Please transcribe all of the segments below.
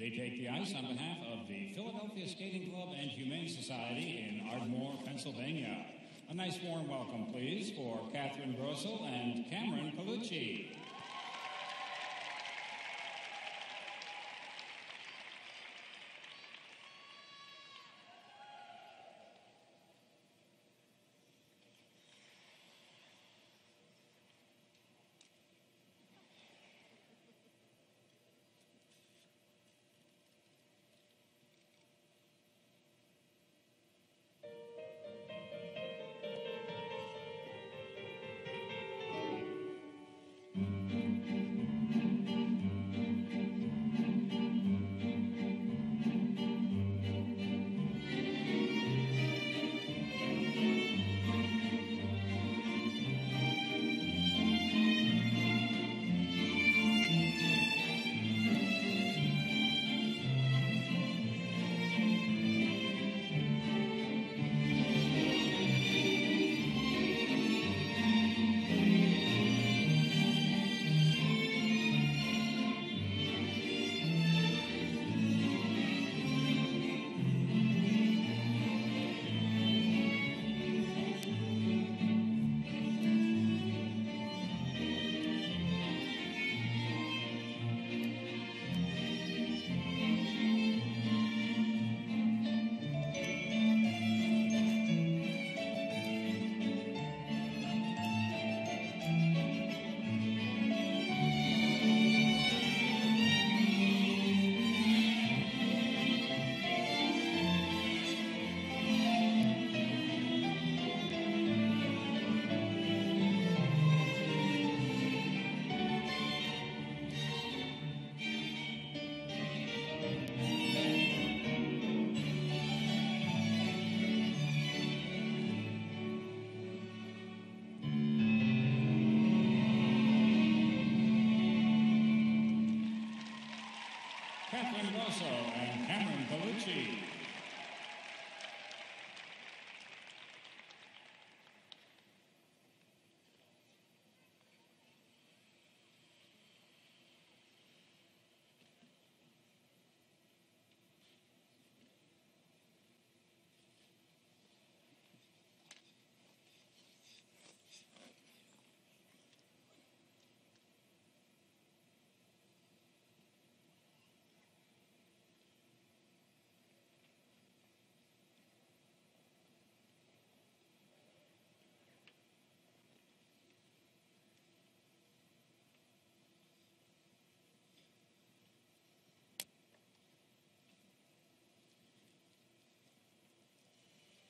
They take the ice on behalf of the Philadelphia Skating Club and Humane Society in Ardmore, Pennsylvania. A nice warm welcome, please, for Katherine Grosul and Cameron Colucci. Katherine Grosul and Cameron Colucci.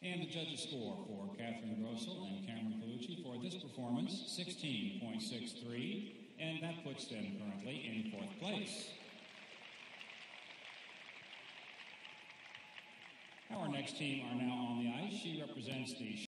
And the judges score for Katherine Grosul and Cameron Colucci for this performance 16.63, and that puts them currently in fourth place. Our next team are now on the ice. She represents the